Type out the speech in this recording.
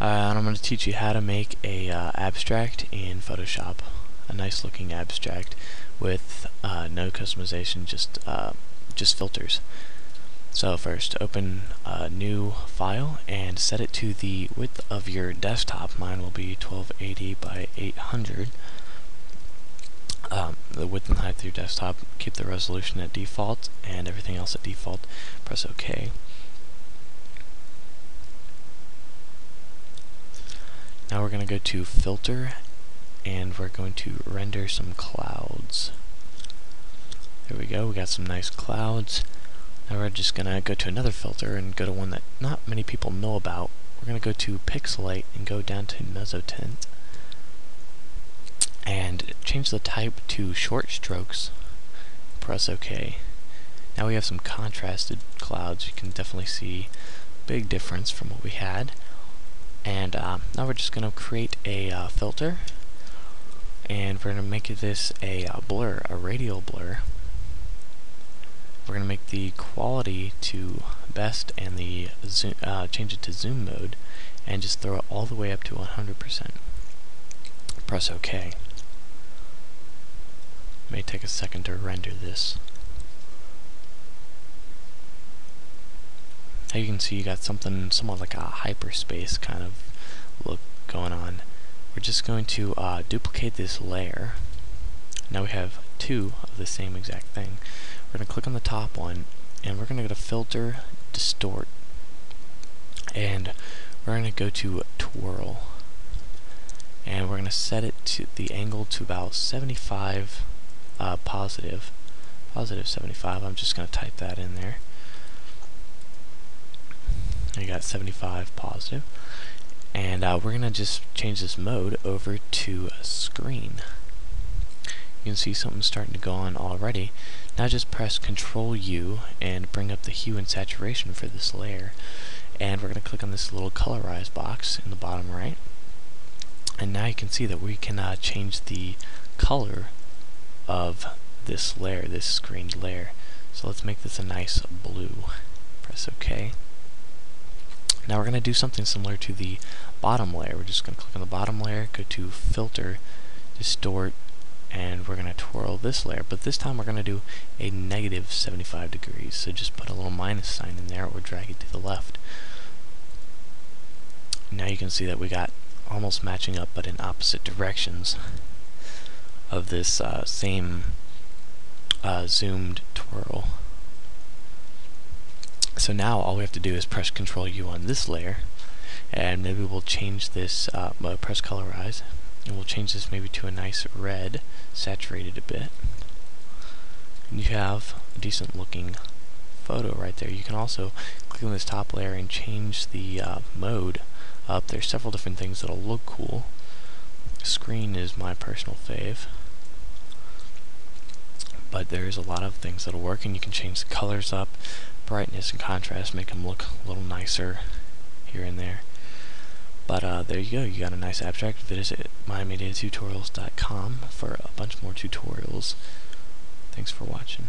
uh, and I'm going to teach you how to make a uh, abstract in Photoshop. A nice looking abstract with uh, no customization just uh, just filters. So first open a new file and set it to the width of your desktop. Mine will be 1280 by 800 um, the width and height of your desktop. Keep the resolution at default and everything else at default. Press OK Now we're going to go to Filter and we're going to render some clouds. There we go, we got some nice clouds. Now we're just going to go to another filter and go to one that not many people know about. We're going to go to Pixelate and go down to Mezzotint and change the type to short strokes. Press OK. Now we have some contrasted clouds. You can definitely see big difference from what we had. And uh, now we're just going to create a uh, filter and we're going to make this a uh, blur, a radial blur. We're going to make the quality to best and the zoom, uh, change it to zoom mode and just throw it all the way up to 100%. Press OK. may take a second to render this. Now you can see you got something somewhat like a hyperspace kind of look going on. We're just going to uh, duplicate this layer. Now we have two of the same exact thing. We're going to click on the top one and we're going to go to filter, distort, and we're going to go to twirl. And we're going to set it to the angle to about 75 uh, positive. Positive 75, I'm just going to type that in there. I got 75 positive. And uh, we're going to just change this mode over to a screen. You can see something starting to go on already. Now just press Control U and bring up the hue and saturation for this layer. And we're going to click on this little colorize box in the bottom right. And now you can see that we can uh, change the color of this layer, this screened layer. So let's make this a nice blue. Press OK. Now we're going to do something similar to the bottom layer. We're just going to click on the bottom layer, go to Filter, Distort, and we're going to twirl this layer. But this time we're going to do a negative 75 degrees. So just put a little minus sign in there or drag it to the left. Now you can see that we got almost matching up but in opposite directions of this uh, same uh, zoomed twirl. So now all we have to do is press Control U on this layer, and maybe we'll change this, uh, press Colorize, and we'll change this maybe to a nice red, saturated a bit. And you have a decent looking photo right there. You can also click on this top layer and change the uh, mode up. There's several different things that'll look cool. Screen is my personal fave but there's a lot of things that'll work and you can change the colors up brightness and contrast make them look a little nicer here and there. But uh, there you go, you got a nice abstract. Visit MyMediaTutorials.com for a bunch more tutorials. Thanks for watching.